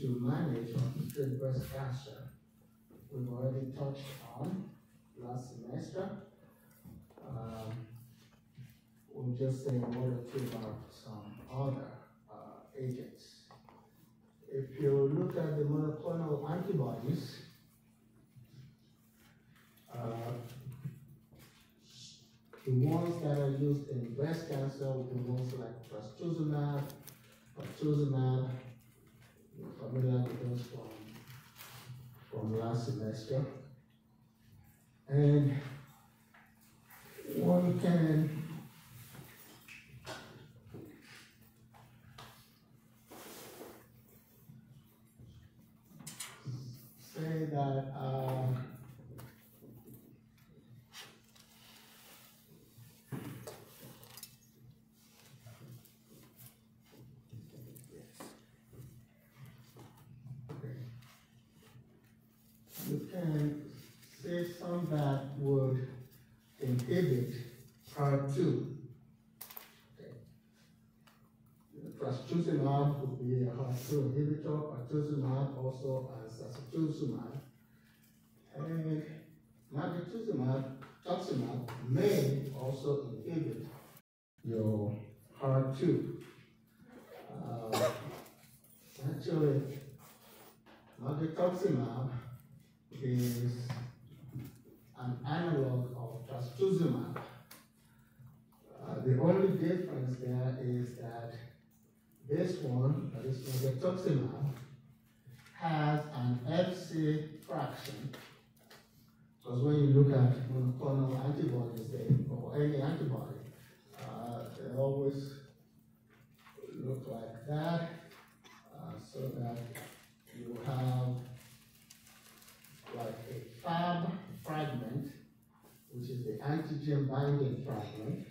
to manage breast cancer. We've already touched on last semester. Um, we'll just say a word or two about some other uh, agents. If you look at the monoclonal antibodies, uh, the ones that are used in breast cancer, the ones like trastuzumab, pertuzumab, familiar with those from, from last semester. And one can say that uh, you can say some that would inhibit HER2. Okay. Trastuzumab would be a HER2 inhibitor, pertuzumab also as sacituzumab. And madituzumab, toximab may also inhibit your HER2. Uh, actually, margetuximab is an analog of trastuzumab. Uh, the only difference there is that this one, that is rituximab, has an FC fraction. Because when you look at monoclonal antibodies, they, or any antibody, uh, they always look like that, uh, so that you have like a Fab fragment, which is the antigen binding fragment,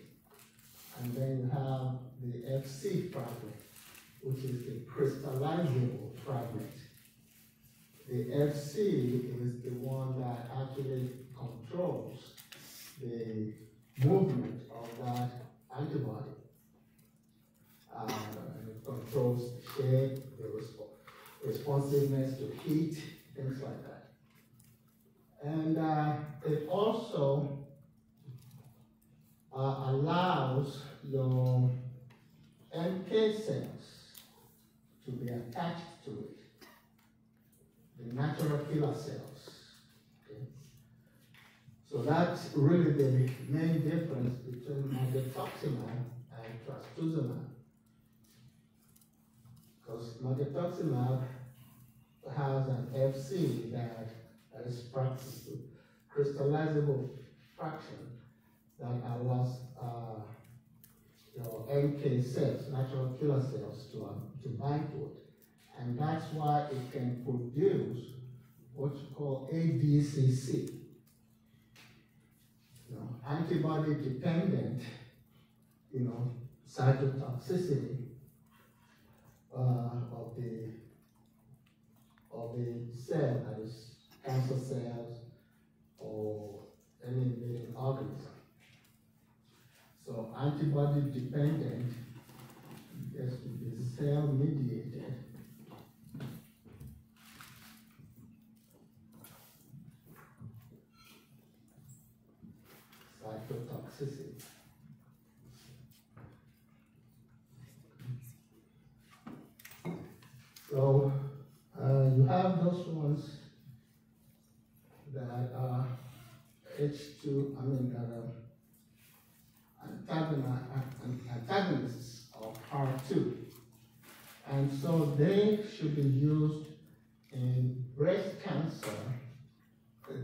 and then you have the FC fragment, which is the crystallizable fragment. The FC is the one that actually controls the movement of that antibody. Uh, it controls the shape, the resp responsiveness to heat, things like that. And uh, it also uh, allows your NK cells to be attached to it, the natural killer cells. Okay? So that's really the main difference between margetuximab and trastuzumab. Because margetuximab has an FC that is practiced crystallizable fraction that allows uh, your NK cells, natural killer cells, to, um, to bind to it. And that's why it can produce what you call ADCC, you know, antibody dependent, you know, cytotoxicity uh, of the of the cell that is cancer cells or any living organism. So antibody dependent has to be cell mediated. Cytotoxicity. So uh, you have those ones are uh, H2, I mean, uh, are antagonists uh, of HER2. And so they should be used in breast cancer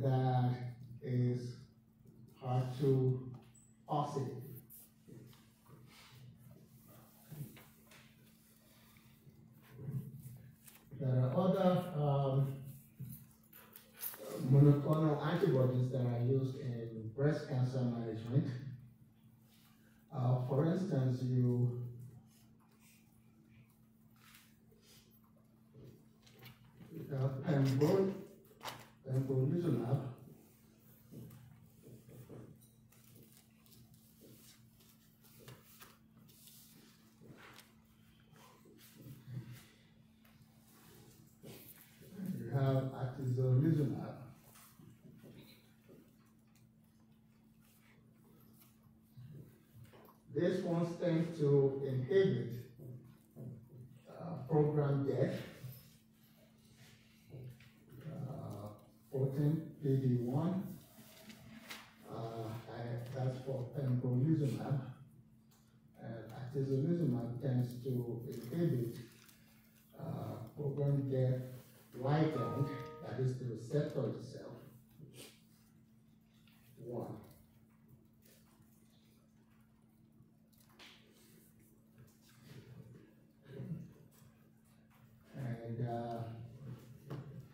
that is HER2 positive. There are other um, antibodies that are used in breast cancer management. Uh, for instance, you have pembrolizumab, pembrolizumab have atezolizumab. This one tends to inhibit uh, program death, uh, protein PD1, uh, that's for pembrolizumab. And atezolizumab tends to inhibit uh, program death ligand, that is the receptor itself, one. And uh,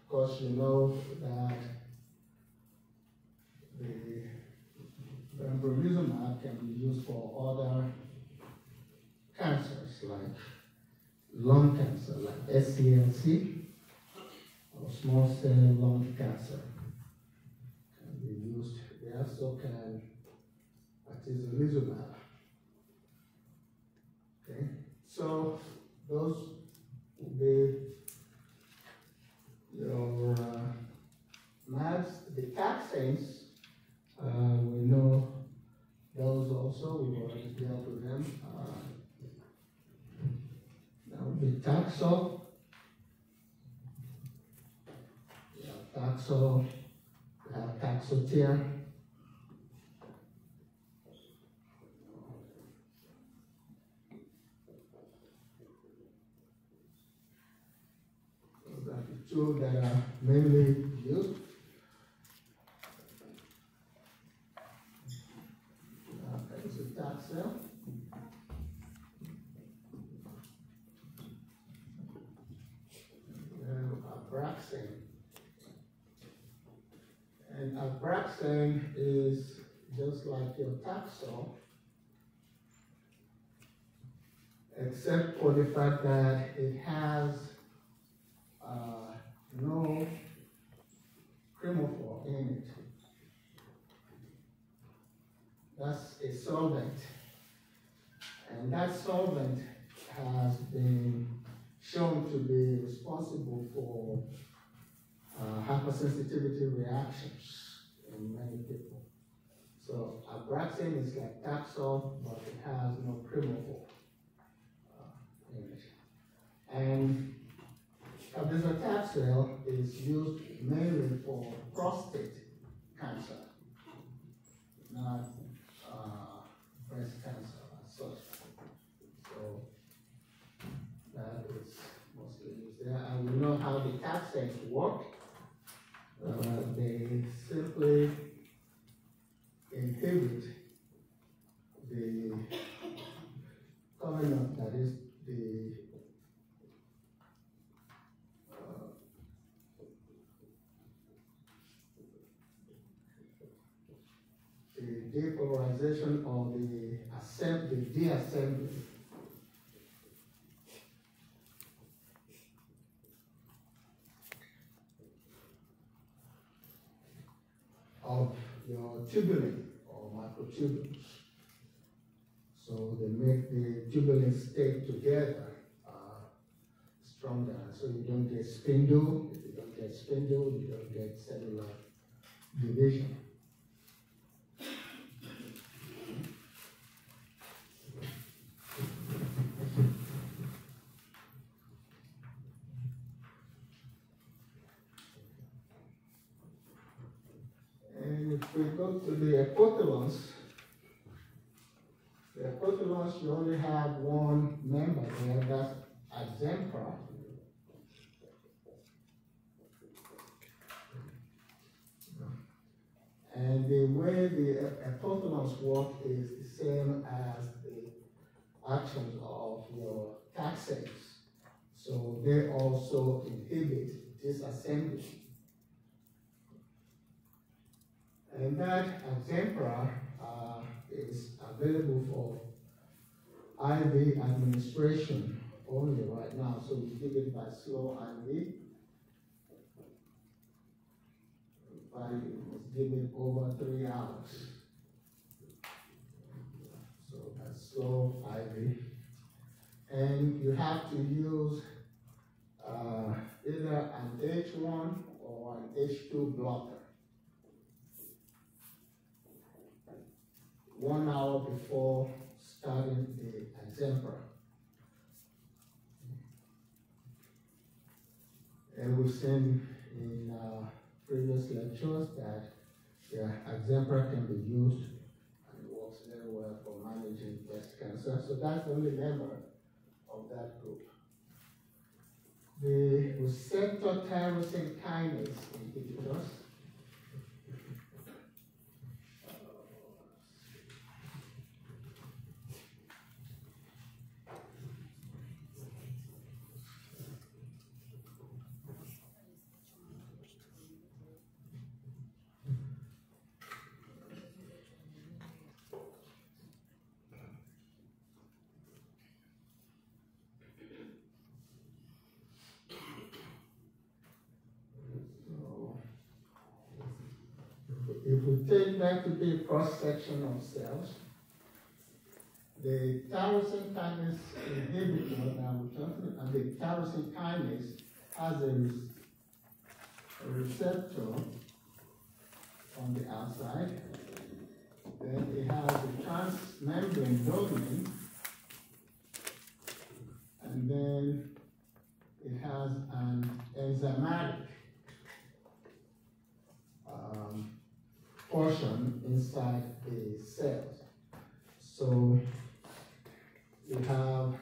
of course, you know that the pembrolizumab can be used for other cancers like lung cancer, like SCLC, or small cell lung cancer can be used. They also can atezolizumab. Okay, so those will be your uh, maps, the taxanes. Uh, we know those also. We've already dealt with them. Uh, that would be Taxol. Yeah. We have Taxotere. Those are the two that are mainly used. Uh, that is a Taxel. and Abraxane. And Abraxane is just like your Taxol, except for the fact that it has uh, no Cremophor in it. That's a solvent. And that solvent has been shown to be responsible for uh, hypersensitivity reactions in many people. So Abraxane is like Taxol, but it has no Cremophor uh, in it. And cabazitaxel is used mainly for prostate cancer, not uh, breast cancer as such. So that is mostly used there. And we know how the taxanes work. Uh, they simply inhibit the covenant that is the uh, the depolarization or the assembly, deassembly of your tubulin or microtubules. So they make the tubulin stick together uh, stronger. So you don't get spindle. If you don't get spindle, you don't get cellular division. And if we go to the epothilones, the epothilones, you only have one member there, that's a Ixempra. And the way the epothilones work is the same as the actions of your taxanes. So they also inhibit disassembly. And that Ixempra uh, is available for IV administration only right now. So we give it by slow IV. But you must over three hours. So that's slow IV. And you have to use uh, either an H1 or an H2 blocker. One hour before starting the Ixempra. And we've seen in uh, previous lectures that yeah, Ixempra can be used and it works very well for managing breast cancer. So that's the only member of that group. The receptor tyrosine kinase inhibitors if we take that to be a cross-section of cells, the tyrosine kinase inhibitor that we're talking about, the tyrosine kinase has a, a receptor on the outside. Then it has a transmembrane domain, and then it has an enzymatic um, portion inside the cells. So you have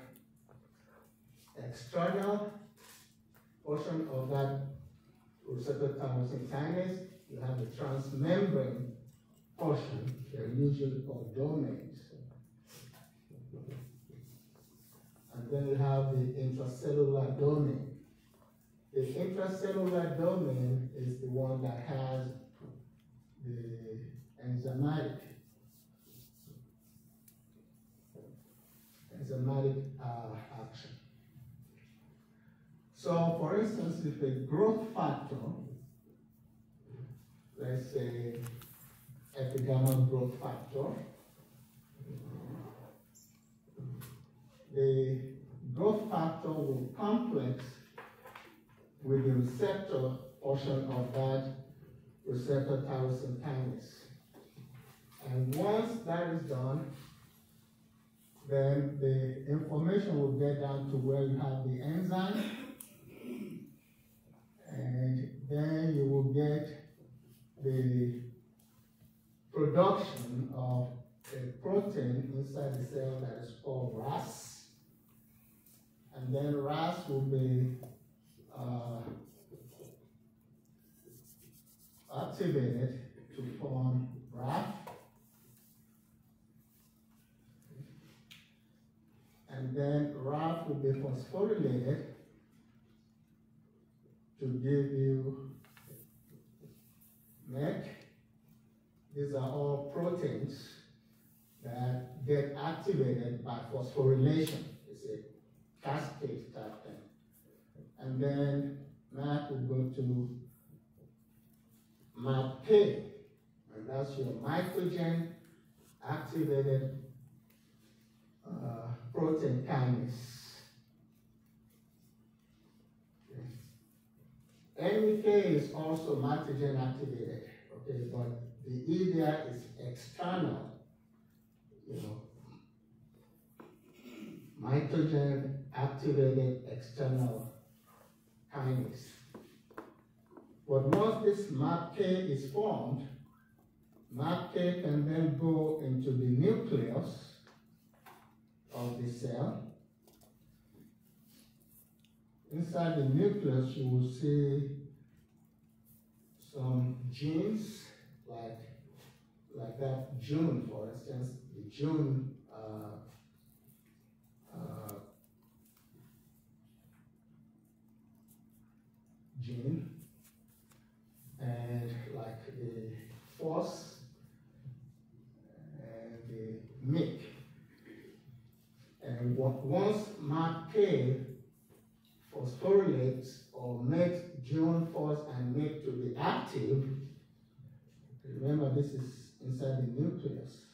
external portion of that receptor tyrosine you have the transmembrane portion, they're usually called domains. And then you have the intracellular domain. The intracellular domain is the one that has the enzymatic enzymatic uh, action. So, for instance, if a growth factor, let's say epidermal growth factor, the growth factor will complex with the receptor portion of that receptor tyrosine kinase. And once that is done, then the information will get down to where you have the enzyme, and then you will get the production of a protein inside the cell that is called RAS. And then RAS will be uh, activated to form RAF. And then RAF will be phosphorylated to give you MEK. These are all proteins that get activated by phosphorylation. It's a cascade type thing. And then MEK will go to MAP, and that's your mitogen activated uh, protein kinase. NK is also mitogen activated, okay, but the there is external, you know, mitogen activated external kinase. But once this MAPK is formed, MAPK can then go into the nucleus of the cell. Inside the nucleus, you will see some genes, like, like that Jun, for instance, the Jun uh, uh, gene, and like the Fos and the Myc. And what once MAPK phosphorylates or make June 1st and make to be active, remember this is inside the nucleus.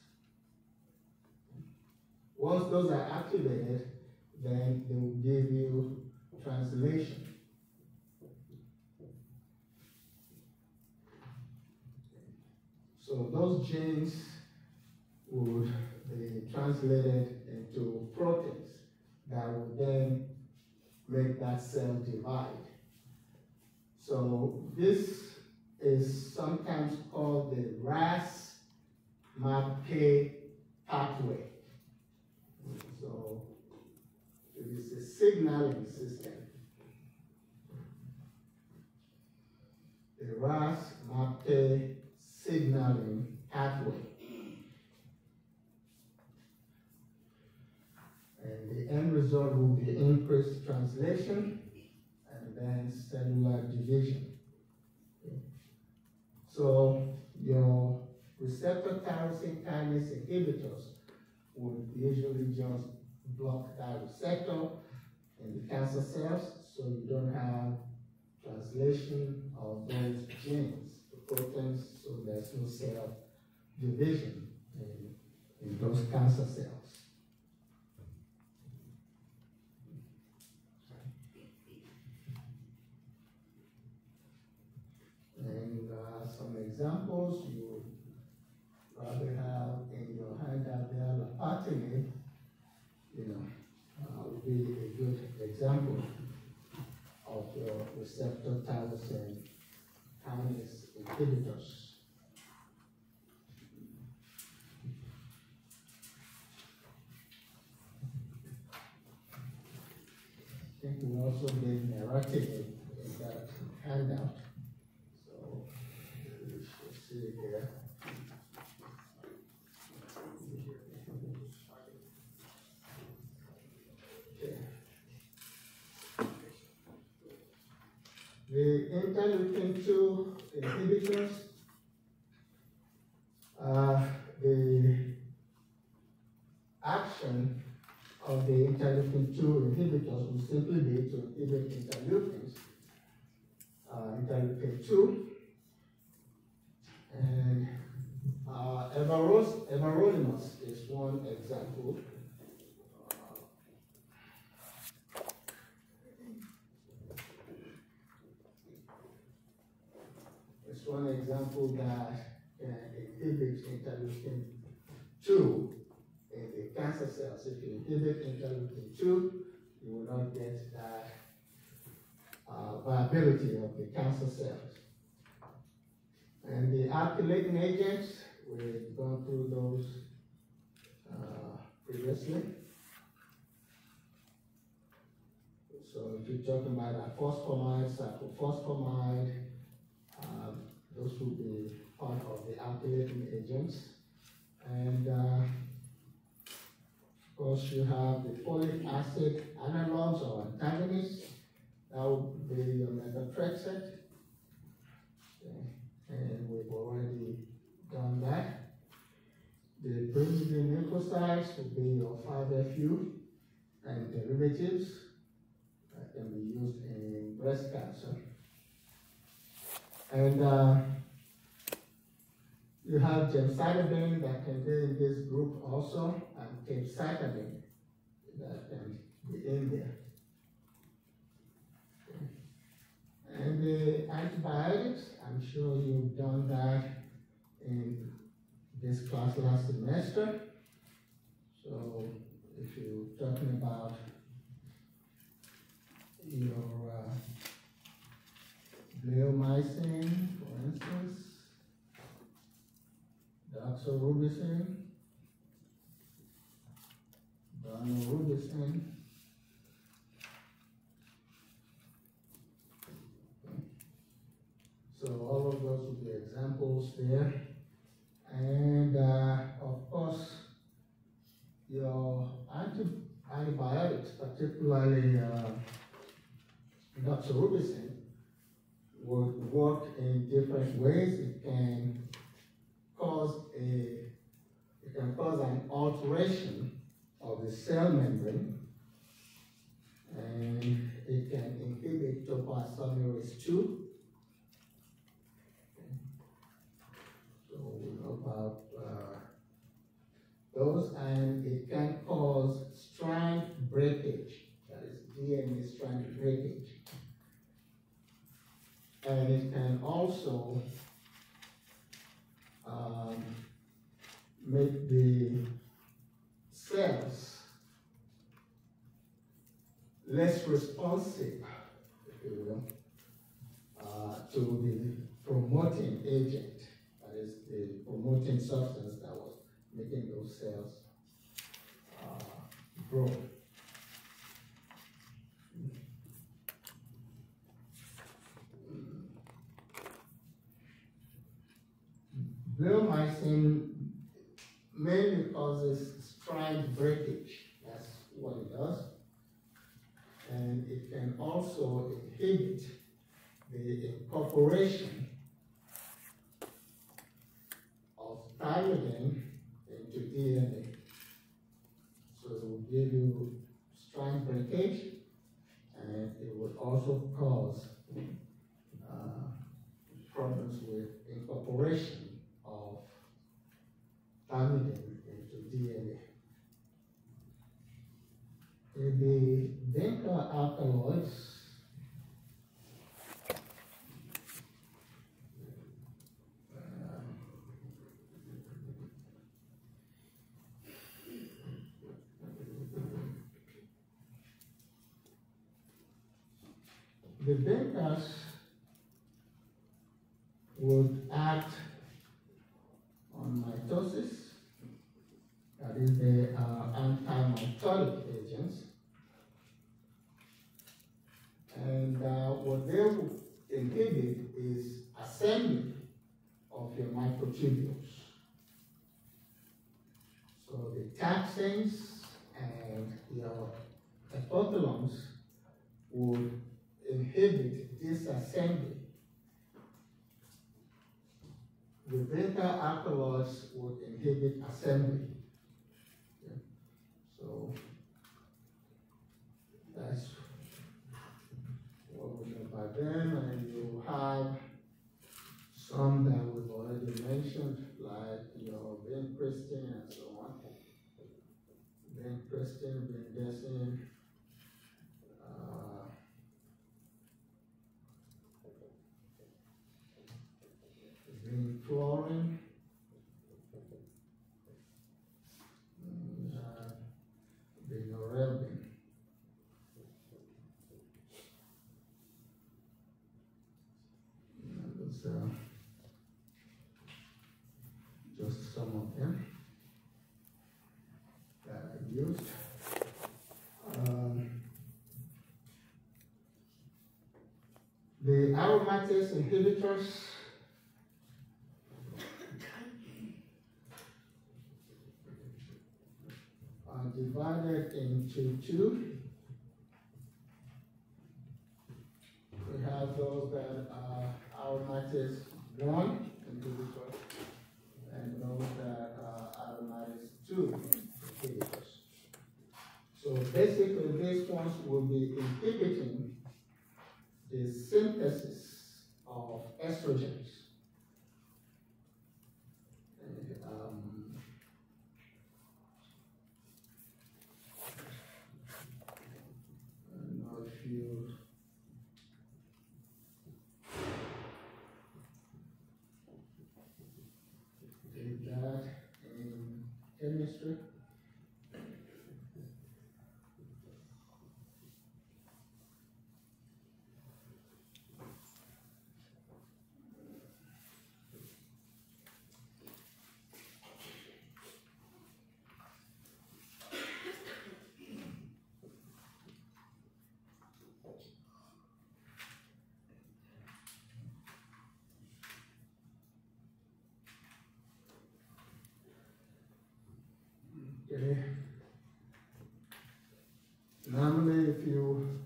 Once those are activated, then they will give you translation. So those genes would be translated into proteins that would then make that cell divide. So this is sometimes called the RAS MAPK pathway. So it is a signaling system. The RAS MAPK signaling pathway. And the end result will be increased translation and then cellular division. So your receptor tyrosine kinase inhibitors would usually just block that receptor in the cancer cells so you don't have translation of those genes proteins, so there's no cell division in, in those cancer cells. Examples you probably have in your handout there, the lapatinib, you know, uh, would be a good example of your receptor tyrosine kinase inhibitors. I think we also did neratinib in that handout. So we should see it here. Okay. The interleukin two inhibitors, uh, the action of the interleukin two inhibitors will simply be to inhibit interleukins uh, interleukin 2. And uh, everolimus is one example. It's one example that can inhibit interleukin 2 in the cancer cells. If you inhibit interleukin 2, you will not get that uh, viability of the cancer cells. And the alkylating agents, we've gone through those uh, previously. So if you're talking about ifosfamide, cyclophosphamide, those would be part of the alkylating agents. And uh, of course, you have the folic acid analogs or antagonists. That would be your methotrexate. Okay, And we've already done that. The pyrimidine nucleosides would be your 5-FU and derivatives that can be used in breast cancer. And uh, you have gemcitabine that can be in this group also, and capecitabine that can be in there. And the antibiotics, I'm sure you've done that in this class last semester. So if you're talking about your uh, bleomycin, for instance, doxorubicin, daunorubicin, So all of those would be examples there. And uh, of course, your anti- antibiotics, particularly uh, doxorubicin, different ways. Can with in operation. the flooring, the railing. Just some of them that I used. The aromatase inhibitors two, two. Normally, if you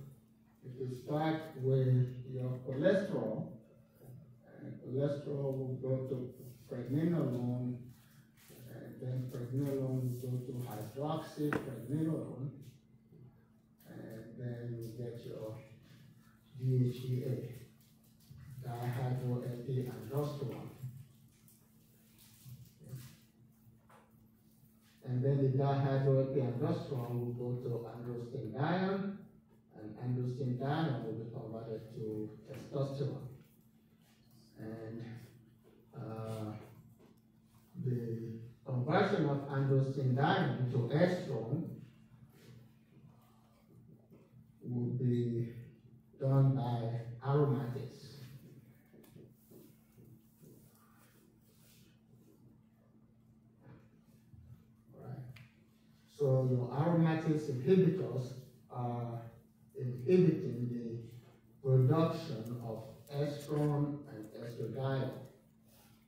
estradiol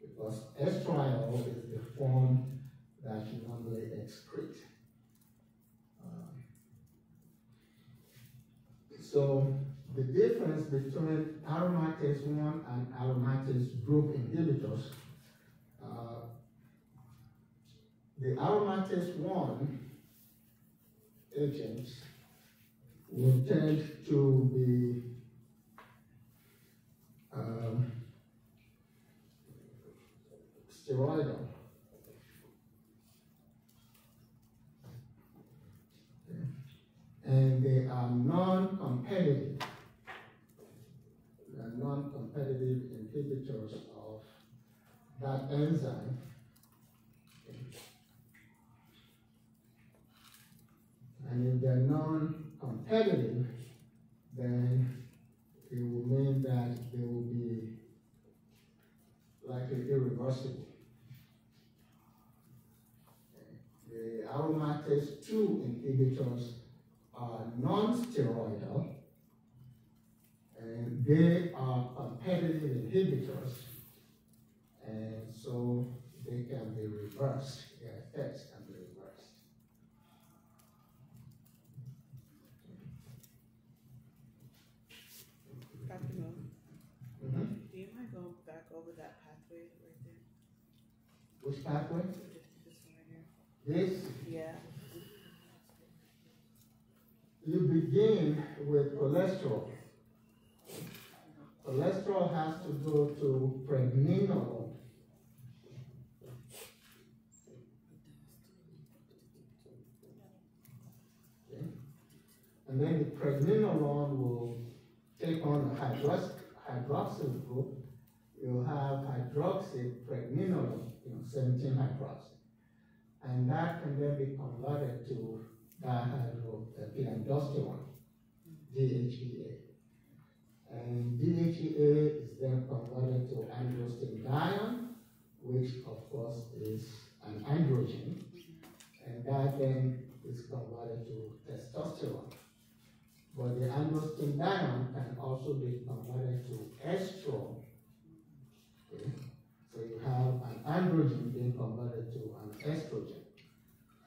because estriol is the form that you normally excrete. Um, so the difference between aromatase 1 and aromatase group inhibitors, uh, the aromatase 1 agents will tend to be um, steroidal. And they are non-competitive. They are non-competitive inhibitors of that enzyme. And if they're non-competitive, then it will mean that they will be likely irreversible. The aromatase 2 inhibitors are non-steroidal and they are competitive inhibitors and so they can be reversed, their effects can be reversed. Dr. Mo, Mhm. do you mind going back over that pathway right there? Which pathway? This this one right here? This, Yeah. you begin with cholesterol. Cholesterol has to go to pregnenolone. Okay? And then the pregnenolone will take on the hydrox- hydroxyl group. You'll have hydroxypregnenolone, you know, 17 hydroxy. And that can then be converted to dihydroepiandrosterone, uh, DHEA. And DHEA is then converted to androstenedione, which of course is an androgen. And that then is converted to testosterone. But the androstenedione can also be converted to estrone. Okay? So you have an androgen being converted to an estrogen.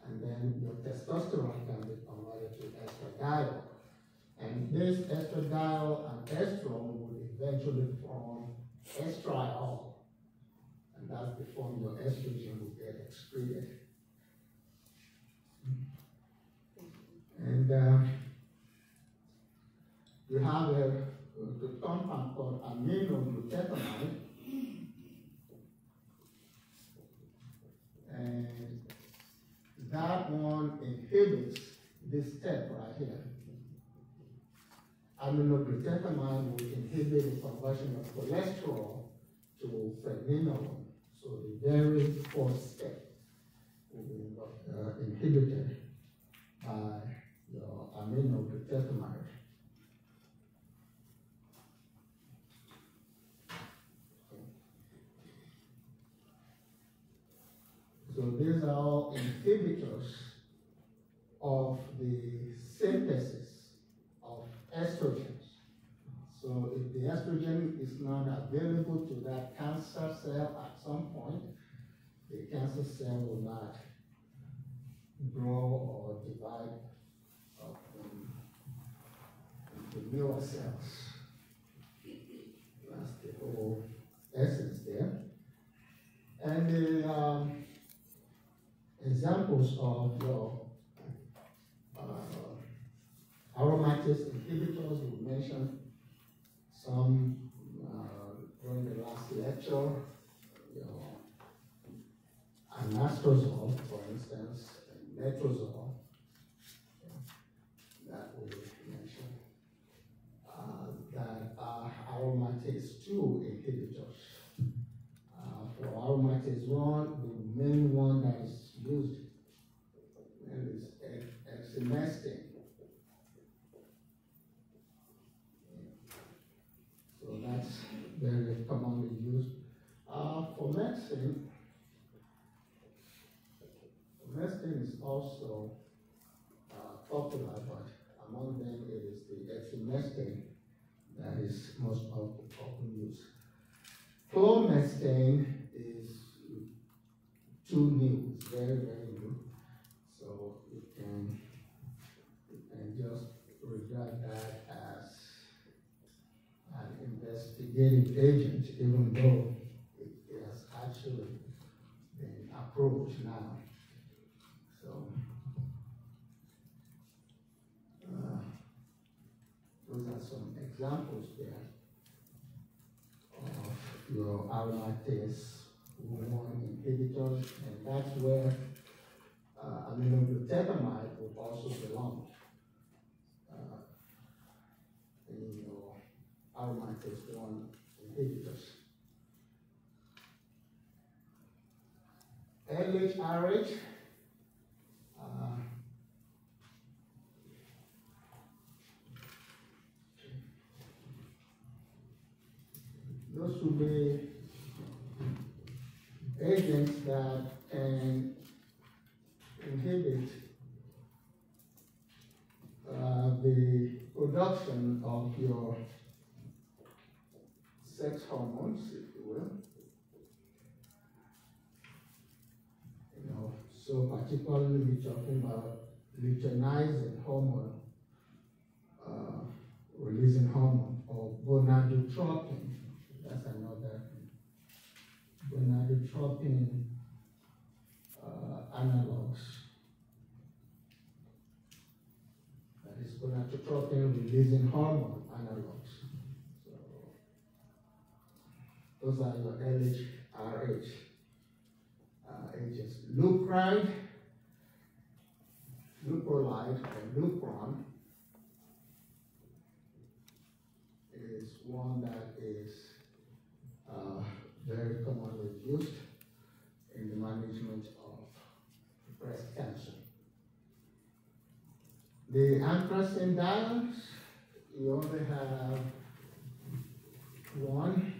And then your testosterone can be converted to estradiol. And this estradiol and estrone will eventually form estriol. And that's the form your estrogen will get excreted. And um, you have a, a compound called aminoglutethimide. And that one inhibits this step right here. Aminoglutethimide will inhibit the conversion of cholesterol to pregnenolone. So the very first step will be uh, inhibited by your aminoglutethimide. So these are all inhibitors of the synthesis of estrogens. So if the estrogen is not available to that cancer cell at some point, the cancer cell will not grow or divide up into newer cells. That's the whole essence there. And the um, examples of your uh, aromatase inhibitors, we mentioned some uh, during the last lecture, you know, anastrozole, for instance, letrozole, that we mentioned, uh, that are aromatase 2 inhibitors. Uh, for aromatase 1, the main one that is very commonly used. Uh, for medicine, medicine is also uh, popular, but among them it is the exemestane that is most often often used. Chlormestane is too new, it's very, very new. So you can, you can just regard that as an investigative agent, even though it has actually been approved now. So, uh, those are some examples there of your aromatase one inhibitors, and that's where uh, aminoglutethimide would also belong uh, in your aromatase one inhibitors. LHRH, uh, those would be agents that inhibit uh, the production of your sex hormones, if you will. You know, so particularly we're talking about luteinizing hormone, uh, releasing hormone, or gonadotropin. That's another gonadotropin uh, analogs. That is gonadotropin releasing hormone analogs. So those are your LHRH uh, agents. Lupride, Leuprolide, or Lupron is one that is very commonly used in the management of breast cancer. The anthracene you only have one.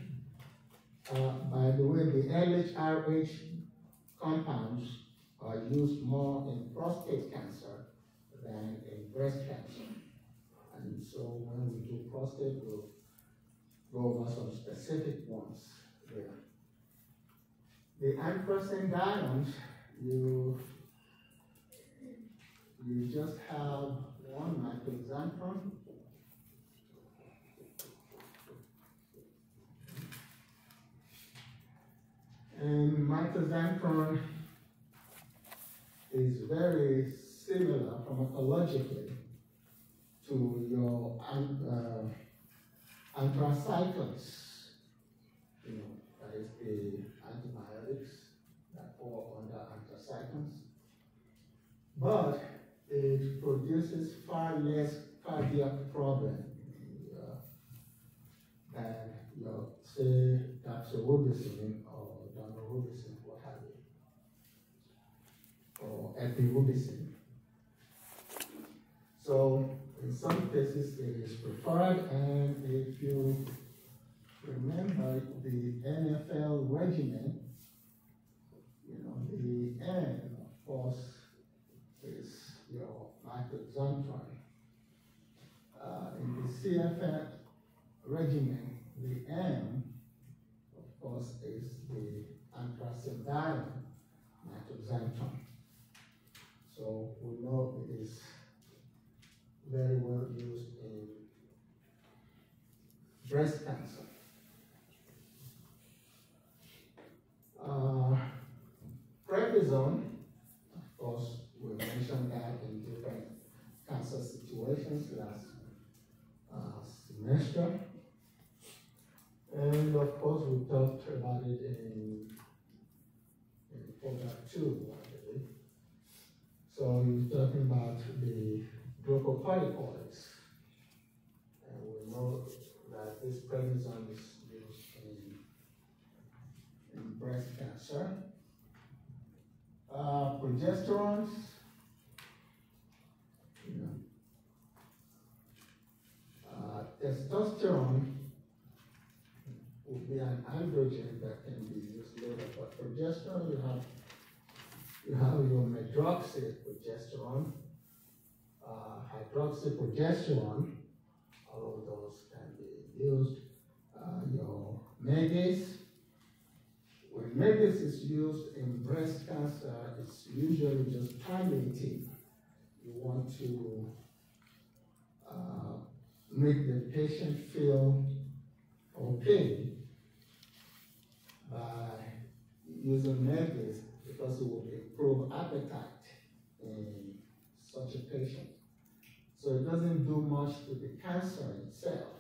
Uh, by the way, the LHRH compounds are used more in prostate cancer than in breast cancer. And so when we do prostate, we'll go over some specific ones The anthracene you you just have one mitoxantrone. And mitoxantrone is very similar pharmacologically to your uh, anthracyclines, you know, is the antibiotics that fall under anthracyclines. But it produces far less cardiac problem uh, than your, say, doxorubicin or daunorubicin, what have you, or epirubicin. So in some cases it is preferred, and if you remember the NFL regimen, you know, the N, of course, is your mitoxantrone. Uh, in the CFF regimen, the M, of course, is the anthracene mitoxantrone. So we know it is very well used in breast cancer. Uh, of course, we mentioned that in different cancer situations last uh, semester. And of course, we talked about it in, in product two, I. So you're talking about the glucocorticoids. And we know that this prednisone is used in, in breast cancer. Uh, uh, testosterone would be an androgen that can be used later, but progesterone, you have, you have your medroxyprogesterone, uh, hydroxyprogesterone, all of those can be used. Uh, your Megace, Megace is used in breast cancer, it's usually just palliative. You want to uh, make the patient feel okay by using Megace because it will improve appetite in such a patient. So it doesn't do much to the cancer itself,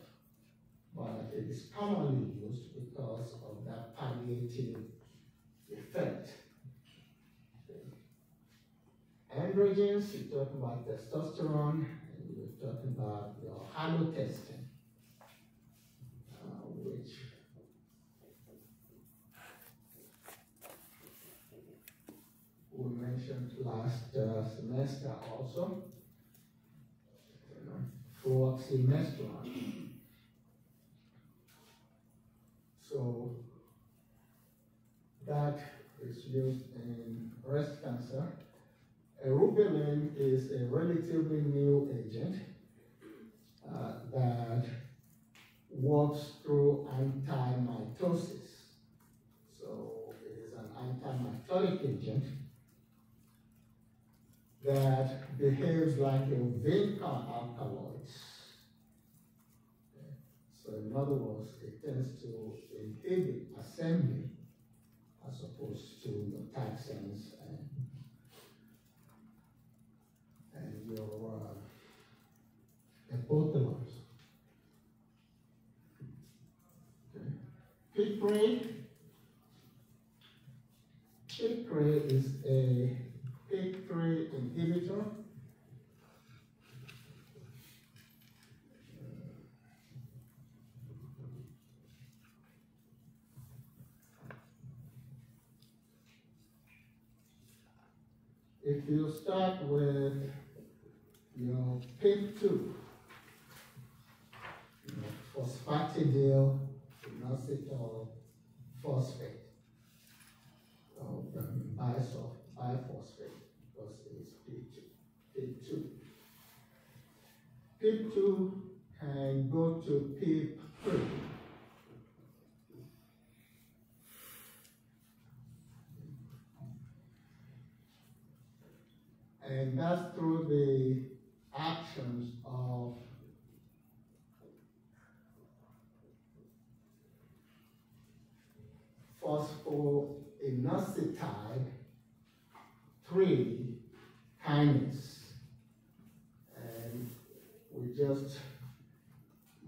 but it is commonly used because of that palliative effect. Androgens, you're talking about testosterone, and you're talking about your halotestin, uh, which we mentioned last uh, semester also. You know, fluoxymesterone. So that is used in breast cancer. Eribulin is a relatively new agent uh, that works through anti-mitosis. So it is an anti-mitotic agent that behaves like a Vinca alkaloids. So in other words, it tends to inhibit assembly as opposed to your taxanes and, and your uh, epothilones. Okay. Piqray. Piqray is a PIK3 inhibitor. If you start with your PIP2, you know, phosphatidyl inositol phosphate, or um, biphosphate because it is PIP2. PIP2 can go to PIP3. And that's through the actions of phosphoinositide three kinase. And we just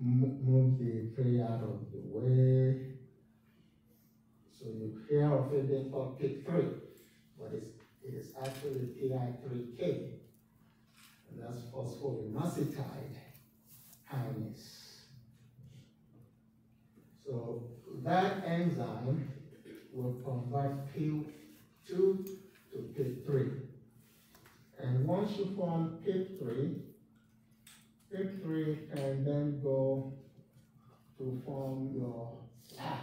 move the three out of the way. So you hear of it being called PIK3, but it's, it is actually PI3K. And that's phosphoinositide kinase. So that enzyme will convert P2 to PIP3. And once you form PIP3, PIP3 can then go to form your AKT,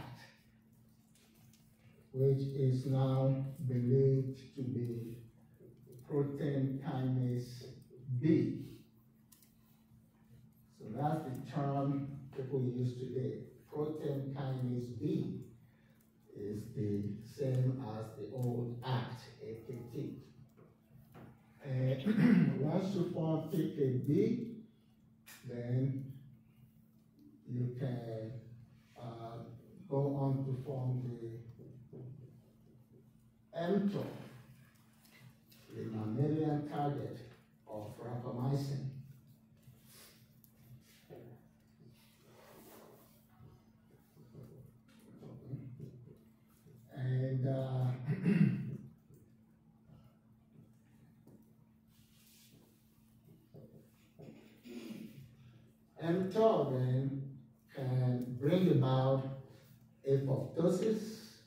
which is now believed to be protein kinase B. So that's the term people use today. Protein kinase B is the same as the old ACT, AKT. And once you form PKB, then you can uh, go on to form the mTOR, the mammalian target of rapamycin. And uh, mTOR then can bring about apoptosis,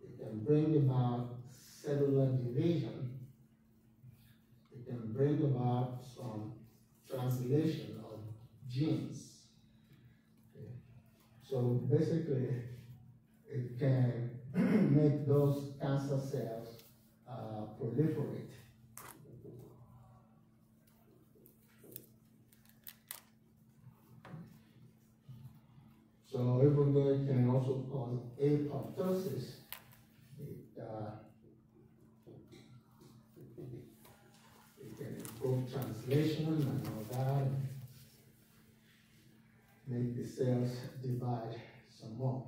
it can bring about cellular division, can bring about some translation of genes. Okay. So basically, it can make those cancer cells uh, proliferate. So even though it can also cause apoptosis, it, uh, it can improve and all that, make the cells divide some more.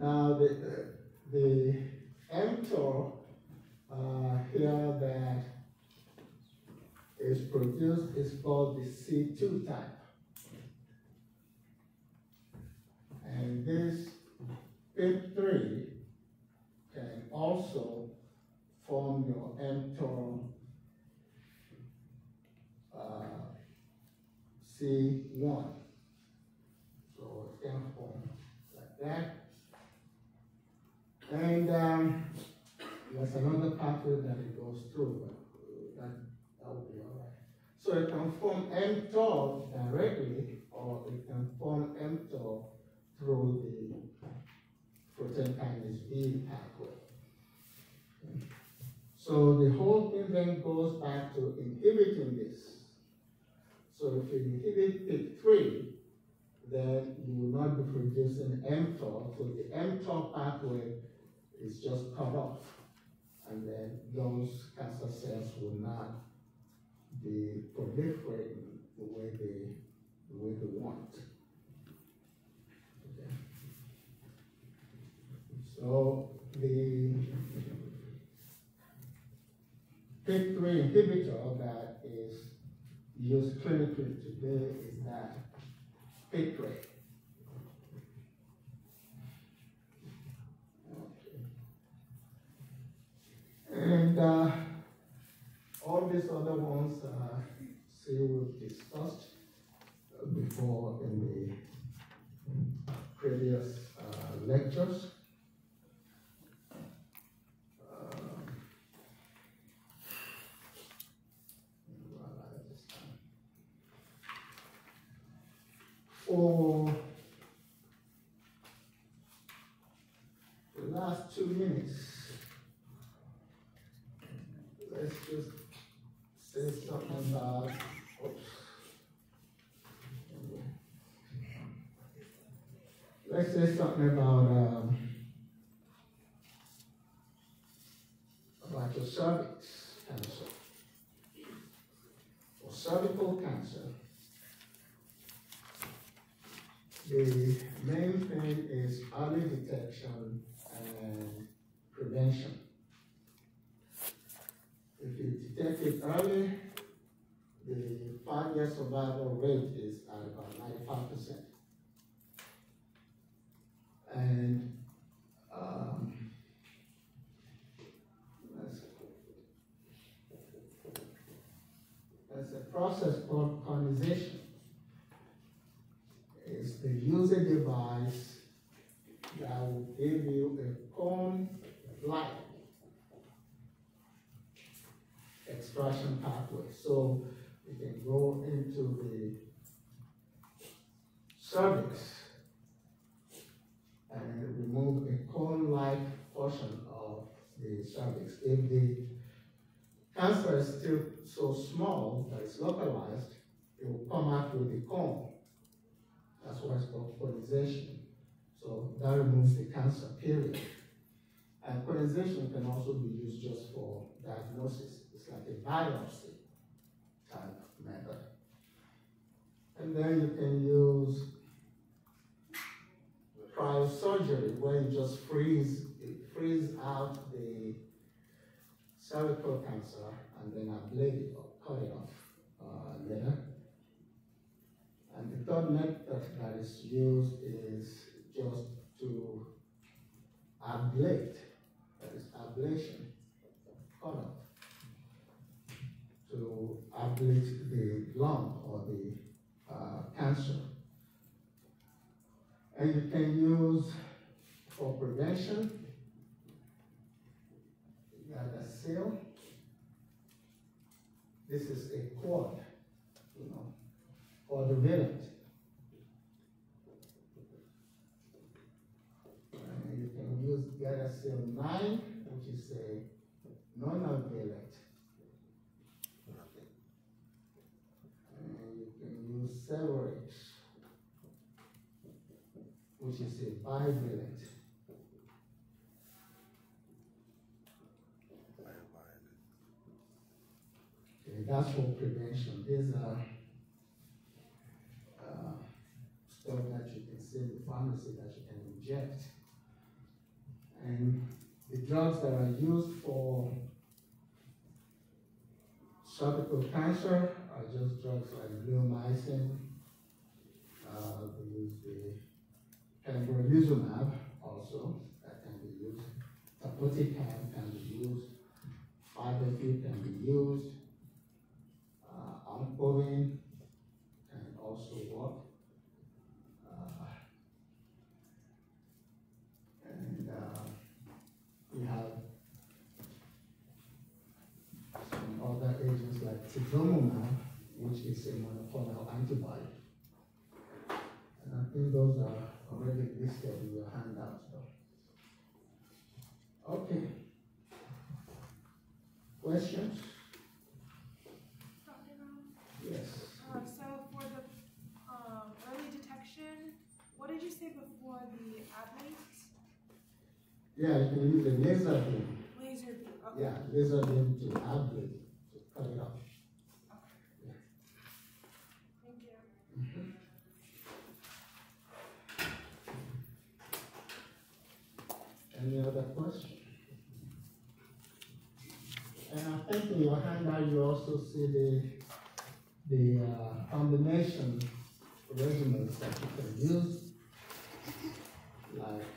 Now, the, the mTOR uh, here that is produced is called the C2 type. And this PIP3 can also form your mTOR uh, C1. So it can form like that. And um, there's another pathway that it goes through, but that, that will be all right. So it can form mTOR directly, or it can form mTOR through the protein kinase B pathway. So the whole thing then goes back to inhibiting this. So if you inhibit PIP3, then you will not be producing mTOR, so the mTOR pathway is just cut off. And then those cancer cells will not be proliferating the way they, the way they want. Okay. So the PIP3 inhibitor that is used clinically today is that PIP3. And uh, all these other ones, uh, see, we've discussed uh, before in the previous uh, lectures. Um, voilà, this time. For the last two minutes, let's just say something about, oops. Let's say something about, um, about your cervix cancer. For cervical cancer, the main thing is early detection and prevention. If you detect it early, the five-year survival rate is at about ninety-five percent. And, um, that's, that's a process called conization. It's the user device that will give you a cone-like extraction pathway. So you can go into the cervix and remove a cone-like portion of the cervix. If the cancer is still so small that it's localized, it will come out with the cone. That's why it's called conization. So that removes the cancer, period. And conization can also be used just for diagnosis. It's like a biopsy type method. And then you can use cryosurgery where you just freeze, freeze out the cervical cancer and then ablate it or cut it off uh, later. And the third method that is used is just to ablate, that is ablation, cut off, to ablate the lung or the uh, cancer. And you can use for prevention, you a seal. This is a cord, you know, quadrivalent. use Gardasil nine, which is a nonavalent. And you can use Cervarix, which is a. Okay, for prevention. These are uh, stuff that you can see in the pharmacy that you can inject. And the drugs that are used for cervical cancer are just drugs like bleomycin. Uh, they use the pembrolizumab also that can be used. Topotecan can be used. Fiberfil can be used. Oncovin can also work. Uh, And, uh, we have some other agents like tisotumab, which is a monoclonal antibody. And I think those are already listed in your handout, though. Okay. Questions? Dr. Brown? Yes. Uh, so for the, um, early detection, what did you say before the athletes? Yeah, you can use a laser beam. Laser beam, okay. Yeah, laser beam to ablate, to cut it off. Thank you. Any other question? And I think in your handout, you also see the, the uh, combination regimens that you can use, like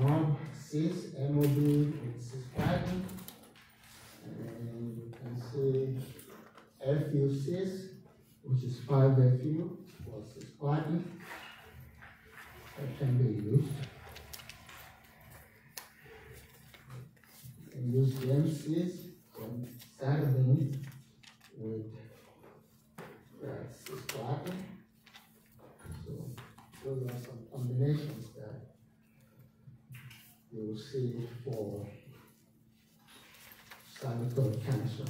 MOB, CIS, MOB with cisplatin, and you can see FU6, which is 5FU for cisplatin, that can be used. and use the MCs from Saturday with that cisplatin. So those are some combinations for cervical cancer.